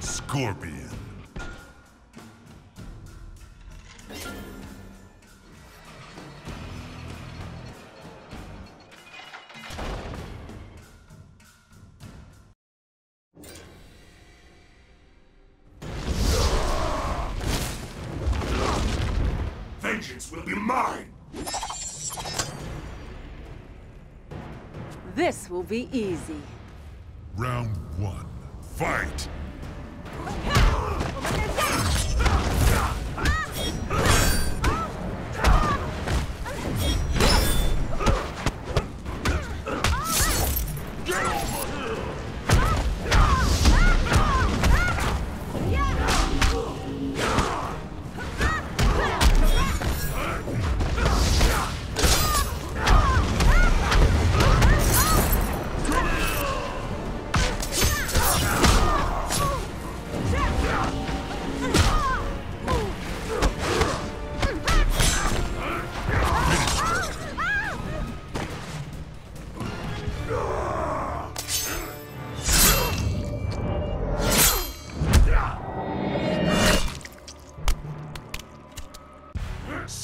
Scorpion. Vengeance will be mine! This will be easy. Round one. Fight!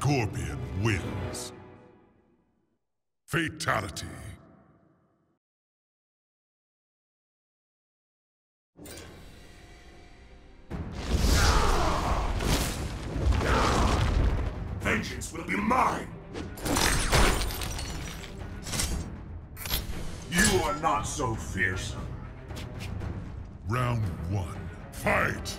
Scorpion wins. Fatality. Vengeance will be mine! You are not so fearsome. Round one. Fight!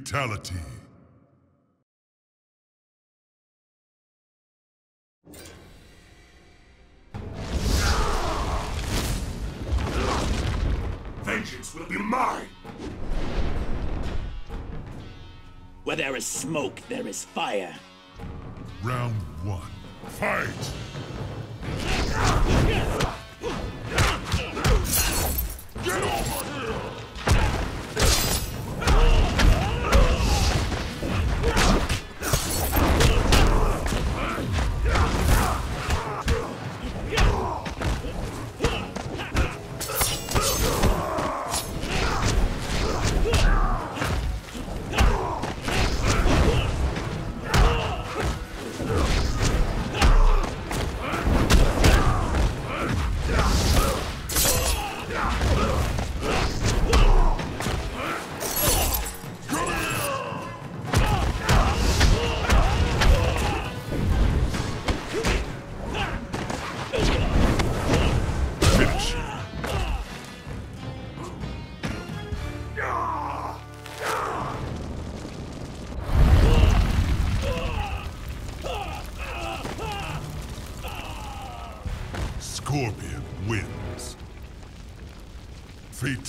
Fatality. Vengeance will be mine! Where there is smoke, there is fire. Round one. Fight!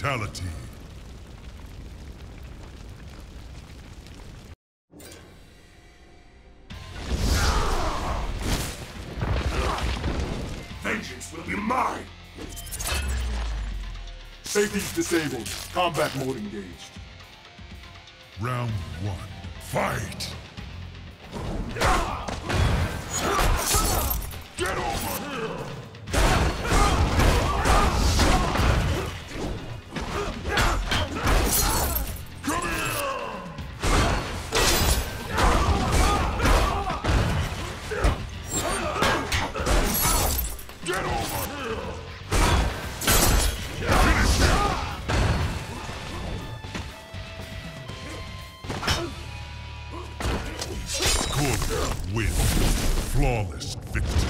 Fatality. Vengeance will be mine! Safety's disabled. Combat mode engaged. Round one. Fight! Victory.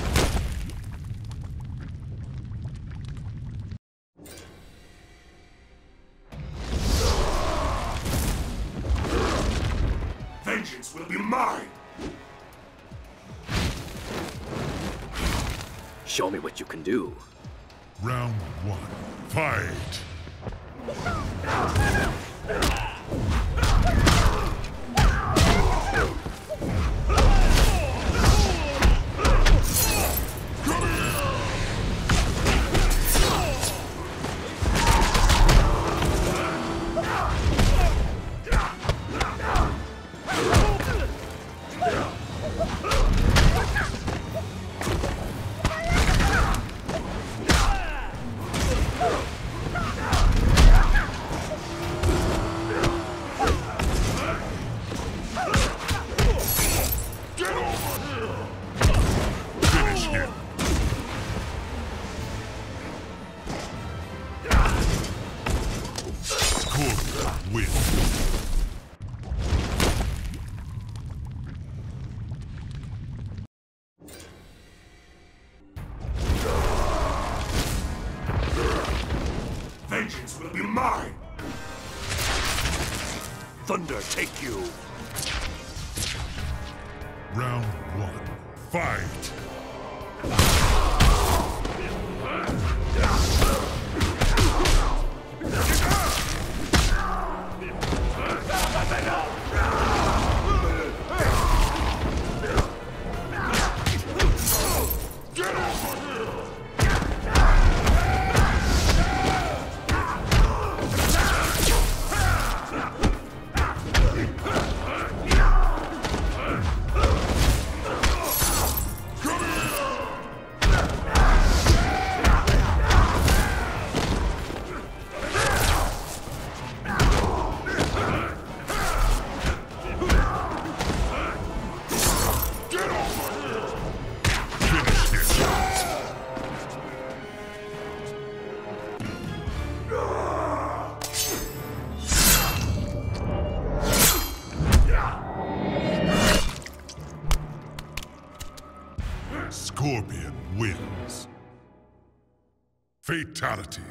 Vengeance will be mine! Show me what you can do. Round one. Fight! Be mine! Thunder take you. Round one. Fight! Fatality.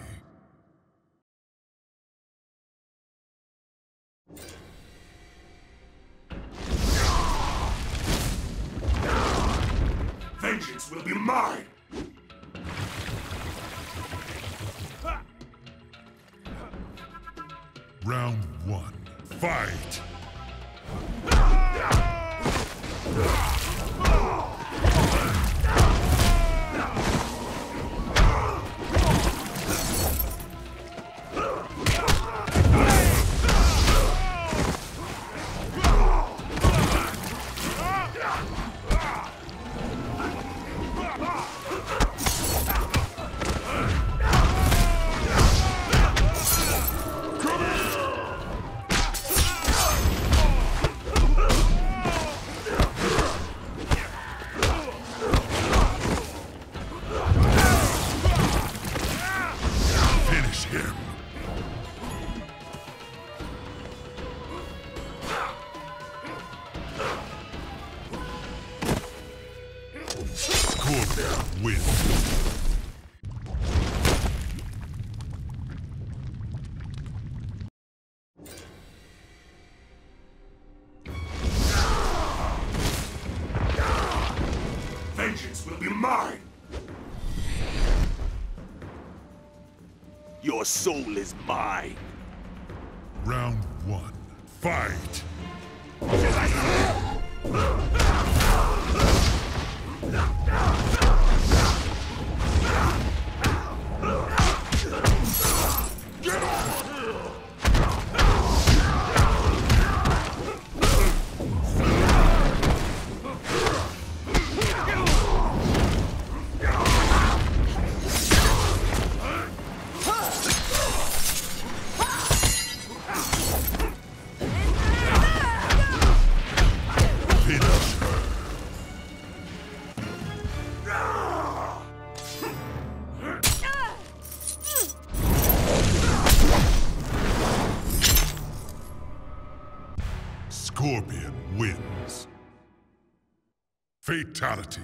Vengeance will be mine! Round one. Fight! Be mine! Your soul is mine. Round one. Fight! Fatality.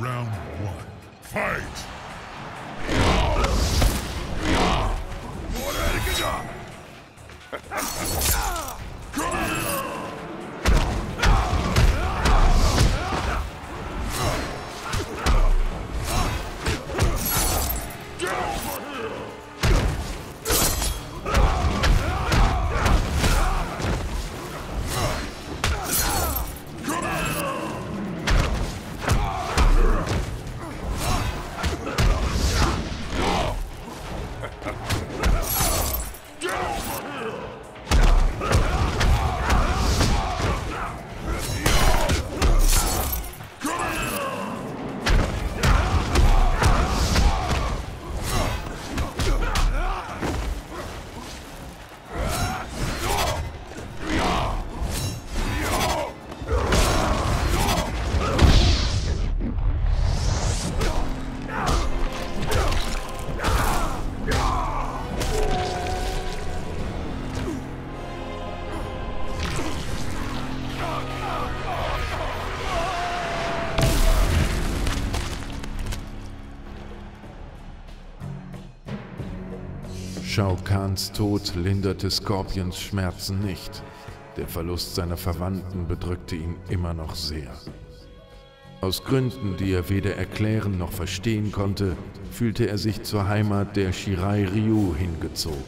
Round one. Fight! Shao Kahns Tod linderte Scorpions Schmerzen nicht. Der Verlust seiner Verwandten bedrückte ihn immer noch sehr. Aus Gründen, die er weder erklären noch verstehen konnte, fühlte er sich zur Heimat der Shirai Ryu hingezogen.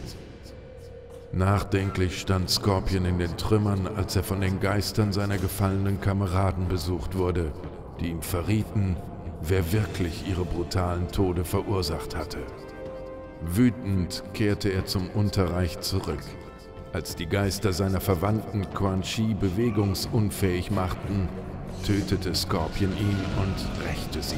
Nachdenklich stand Scorpion in den Trümmern, als er von den Geistern seiner gefallenen Kameraden besucht wurde, die ihm verrieten, wer wirklich ihre brutalen Tode verursacht hatte. Wütend kehrte er zum Unterreich zurück. Als die Geister seiner Verwandten Quan Chi bewegungsunfähig machten, tötete Scorpion ihn und rächte sie.